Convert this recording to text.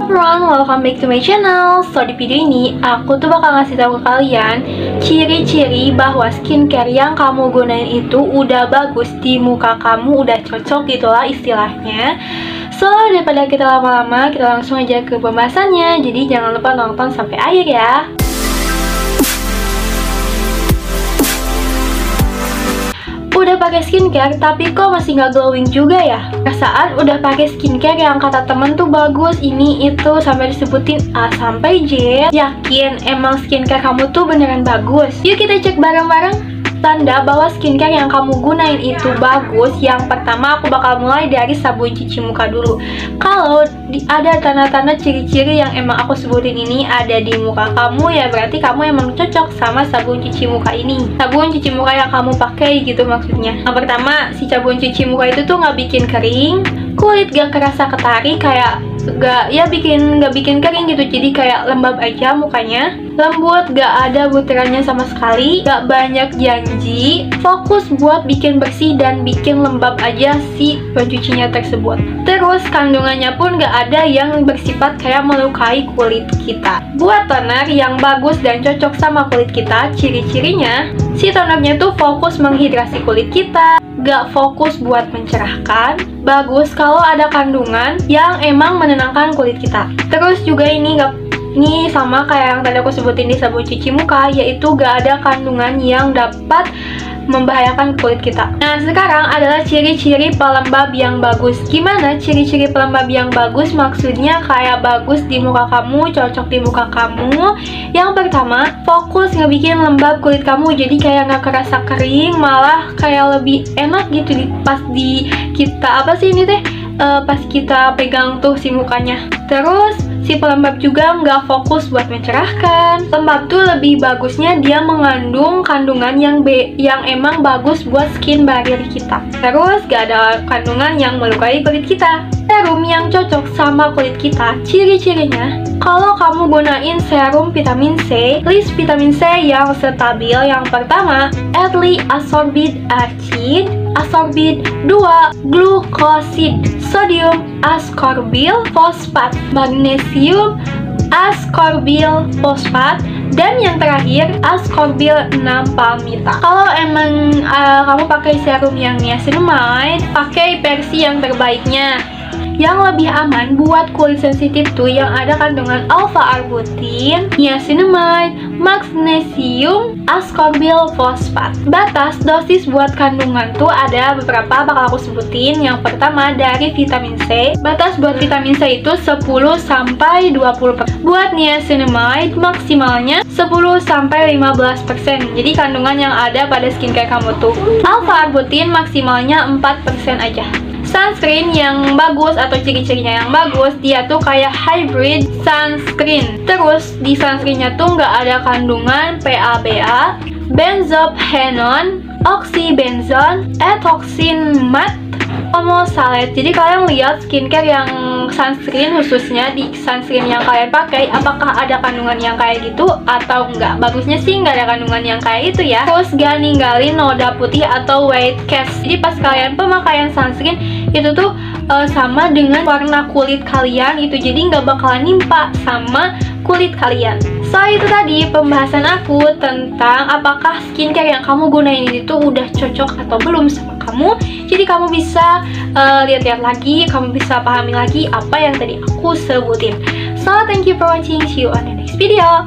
everyone, welcome back to my channel. So di video ini, aku tuh bakal ngasih tahu ke kalian Ciri-ciri bahwa skincare yang kamu gunain itu udah bagus di muka kamu Udah cocok gitulah istilahnya. So, daripada kita lama-lama, kita langsung aja ke pembahasannya. Jadi jangan lupa nonton sampai akhir ya pakai skincare tapi kok masih nggak glowing juga ya? Perasaan udah pakai skincare yang kata temen tuh bagus ini itu sampai disebutin A sampai J. Yakin emang skincare kamu tuh beneran bagus? Yuk kita cek bareng-bareng. Tanda bahwa skincare yang kamu gunain itu bagus Yang pertama aku bakal mulai dari sabun cuci muka dulu. Kalau ada tanda-tanda ciri-ciri yang emang aku sebutin ini ada di muka kamu Ya berarti kamu emang cocok sama sabun cuci muka ini. Sabun cuci muka yang kamu pakai gitu maksudnya. Yang pertama si sabun cuci muka itu tuh nggak bikin kering Kulit gak kerasa ketarik kayak gak ya bikin gak bikin kering gitu. Jadi kayak lembab aja mukanya lembut gak ada butirannya sama sekali gak banyak janji. Fokus buat bikin bersih dan bikin lembab aja si pencucinya tersebut. Terus kandungannya pun gak ada yang bersifat kayak melukai kulit kita. Buat toner yang bagus dan cocok sama kulit kita ciri-cirinya si tonernya tuh fokus menghidrasi kulit kita. Gak fokus buat mencerahkan. Bagus kalau ada kandungan yang emang menenangkan kulit kita. Terus juga ini gak ini sama kayak yang tadi aku sebutin di sabun cuci muka yaitu gak ada kandungan yang dapat membahayakan kulit kita. Nah, sekarang adalah ciri-ciri pelembab yang bagus. Gimana ciri-ciri pelembab yang bagus? Maksudnya kayak bagus di muka kamu, cocok di muka kamu. Yang pertama, fokus ngebikin lembab kulit kamu. Jadi kayak nggak kerasa kering, malah kayak lebih enak gitu di, pas di kita apa sih ini teh? Uh, pas kita pegang tuh si mukanya. Terus si pelembab juga nggak fokus buat mencerahkan. Pelembab tuh lebih bagusnya dia mengandung kandungan yang B yang emang bagus buat skin barrier kita. Terus gak ada kandungan yang melukai kulit kita. Serum yang cocok sama kulit kita, ciri-cirinya kalau kamu gunain serum vitamin C, list vitamin C yang stabil yang pertama, Atli Ascorbate Acid, Ascorbate 2, Glucosid, Sodium Ascorbyl Fosfat, Magnesium ascorbyl fosfat dan yang terakhir ascorbyl 6 palmita. Kalau emang uh, kamu pakai serum yang niacinamide pakai versi yang terbaiknya yang lebih aman buat kulit sensitif tuh yang ada kandungan alpha arbutin, niacinamide, magnesium, ascorbyl fosfat. Batas dosis buat kandungan tuh ada beberapa bakal aku sebutin. Yang pertama dari vitamin C. Batas buat vitamin C itu 10 sampai 20%. Buat niacinamide maksimalnya 10 sampai 15%. Jadi kandungan yang ada pada skincare kamu tuh alpha arbutin maksimalnya 4% aja sunscreen yang bagus atau ciri-cirinya yang bagus dia tuh kayak hybrid sunscreen. Terus di sunscreennya tuh nggak ada kandungan PABA benzophenone oxybenzone etoxin mat homosalate jadi kalian lihat skincare yang sunscreen khususnya di sunscreen yang kalian pakai apakah ada kandungan yang kayak gitu atau enggak? Bagusnya sih nggak ada kandungan yang kayak itu ya. Terus gak ninggalin noda putih atau white cast. Jadi pas kalian pemakaian sunscreen itu tuh uh, sama dengan warna kulit kalian itu. Jadi nggak bakalan nimpa sama kulit kalian So itu tadi pembahasan aku tentang apakah skincare yang kamu gunain itu udah cocok atau belum sama kamu. Jadi kamu bisa uh, lihat-lihat lagi, kamu bisa pahami lagi apa yang tadi aku sebutin. So thank you for watching, see you on the next video